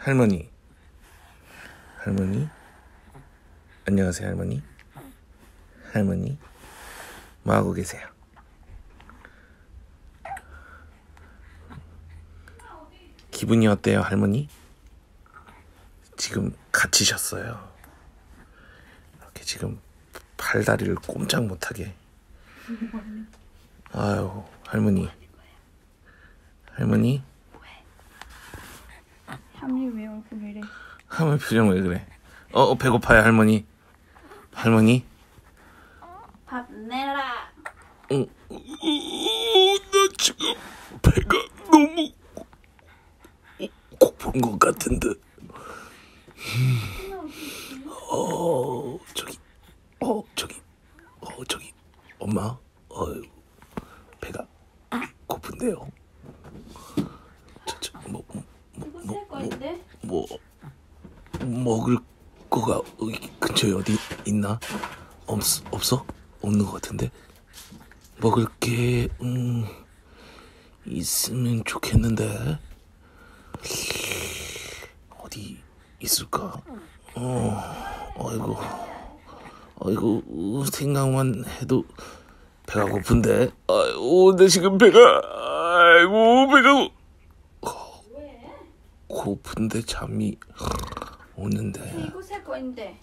할머니. 할머니. 안녕하세요, 할머니. 할머니. 뭐 하고 계세요? 기분이 어때요, 할머니? 지금 갇히셨어요. 이렇게 지금 팔다리를 꼼짝 못하게. 아유, 할머니. 할머니, 삼이 왜 얼굴 이래? 할머니 표정 왜 그래? 어, 어, 배고파요, 할머니. 할머니? 밥 내라. 어, 어, 어, 나 지금 배가 너무 고- 고픈 것 같은데. 어, 저기, 어, 저기, 어, 저기, 엄마, 어유, 배가 고픈데요. 저, 저, 뭐, 뭐, 이거 새 거인데? 뭐 먹을 거가 근처에 어디 있나? 없 없어? 없는 것 같은데 먹을 게 음, 있으면 좋겠는데 어디 있을까? 어, 아이고, 아이고 생각만 해도 배가 고픈데. 아이고, 내 지금 배가 아이고 배가 고- 고픈데 잠이 오는데 이거 새 거인데.